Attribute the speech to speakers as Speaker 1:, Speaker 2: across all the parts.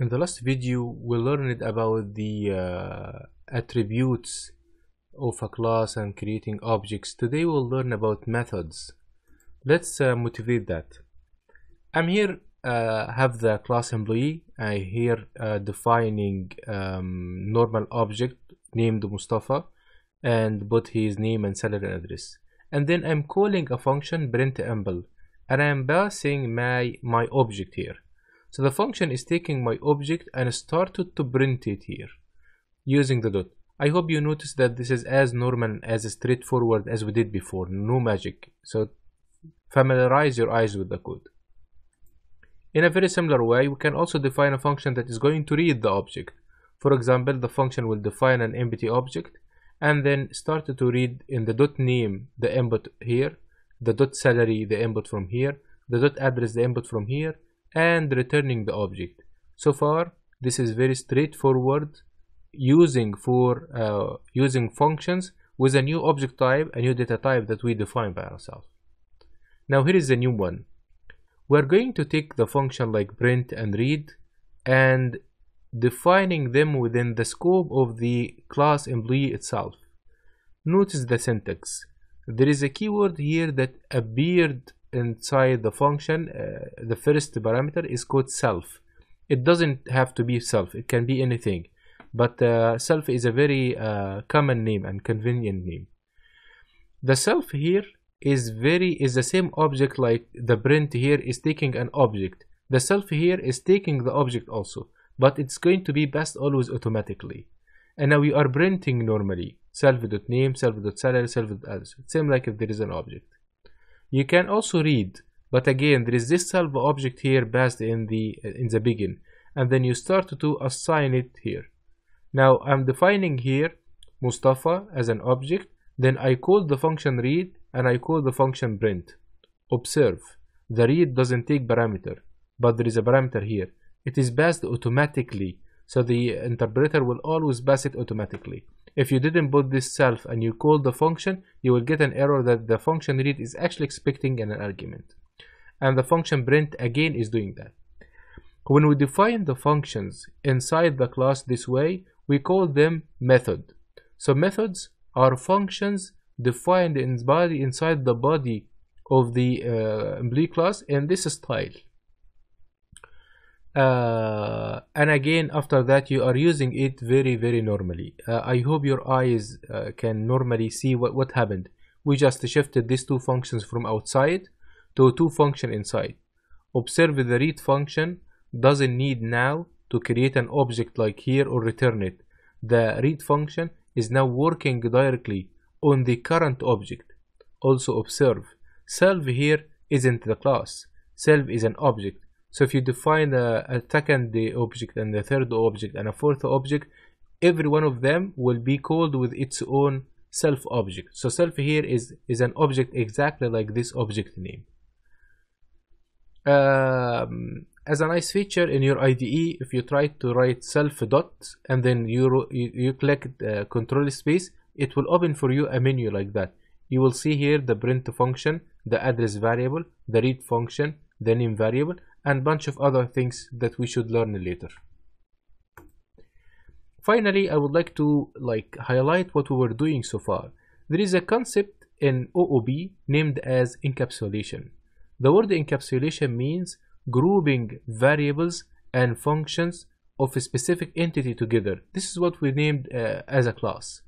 Speaker 1: In the last video, we learned about the uh, attributes of a class and creating objects. Today we'll learn about methods. Let's uh, motivate that. I'm here uh, have the class employee. I here uh, defining um, normal object named Mustafa and put his name and salary address. And then I'm calling a function print ample and I'm passing my my object here. So the function is taking my object and started to print it here using the dot. I hope you notice that this is as normal as straightforward as we did before, no magic. So familiarize your eyes with the code. In a very similar way, we can also define a function that is going to read the object. For example, the function will define an empty object and then start to read in the dot name the input here, the dot salary the input from here, the dot address the input from here, and returning the object. So far, this is very straightforward using for uh, using functions with a new object type, a new data type that we define by ourselves. Now here is the new one. We're going to take the function like print and read and defining them within the scope of the class employee itself. Notice the syntax. There is a keyword here that appeared inside the function. Uh, the first parameter is called self. It doesn't have to be self. It can be anything. But uh, self is a very uh, common name and convenient name. The self here is very is the same object like the print here is taking an object. The self here is taking the object also but it's going to be passed always automatically. And now we are printing normally self.name, self.salary, self.address. Same like if there is an object. You can also read, but again there is this self object here passed in the in the begin, and then you start to assign it here. Now I'm defining here Mustafa as an object, then I call the function read and I call the function print. Observe, the read doesn't take parameter, but there is a parameter here it is passed automatically so the interpreter will always pass it automatically. If you didn't put this self and you call the function you will get an error that the function read is actually expecting an argument. And the function print again is doing that. When we define the functions inside the class this way we call them method. So methods are functions defined in body inside the body of the uh, employee class in this style. Uh, and again after that you are using it very very normally. Uh, I hope your eyes uh, can normally see what, what happened. We just shifted these two functions from outside to two function inside. Observe the read function doesn't need now to create an object like here or return it. The read function is now working directly on the current object. Also observe self here isn't the class. Self is an object so if you define a, a second object and a third object and a fourth object, every one of them will be called with its own self object. So self here is, is an object exactly like this object name. Um, as a nice feature in your IDE, if you try to write self dot and then you, you, you click the control space, it will open for you a menu like that. You will see here the print function, the address variable, the read function, the name variable, and bunch of other things that we should learn later. Finally, I would like to like highlight what we were doing so far. There is a concept in OOP named as encapsulation. The word encapsulation means grouping variables and functions of a specific entity together. This is what we named uh, as a class.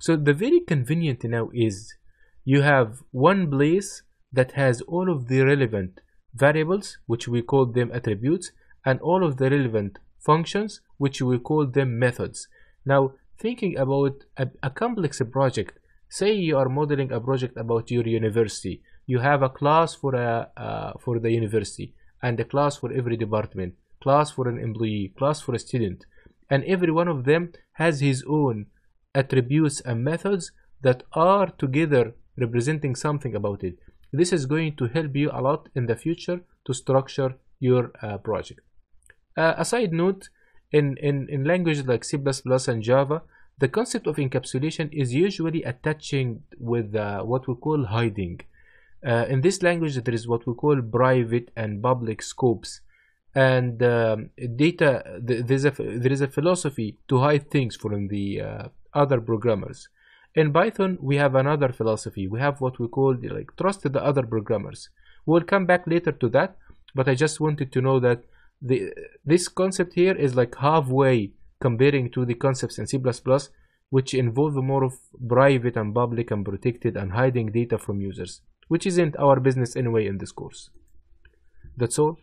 Speaker 1: So the very convenient now is you have one place that has all of the relevant variables which we call them attributes and all of the relevant functions which we call them methods. Now thinking about a, a, complex project say you are modeling a project about your university. You have a class for a uh, for the university and a class for every department class for an employee class for a student. And every one of them has his own attributes and methods that are together representing something about it this is going to help you a lot in the future to structure your uh, project. Uh, a side note, in, in, in languages like C++ and Java, the concept of encapsulation is usually attaching with uh, what we call hiding. Uh, in this language, there is what we call private and public scopes. and um, data th- there's a there is a philosophy to hide things from the uh, other programmers in python we have another philosophy. We have what we call like trust the other programmers. We'll come back later to that but i just wanted to know that the this concept here is like halfway comparing to the concepts in c++ which involve more of private and public and protected and hiding data from users which isn't our business anyway in this course. That's all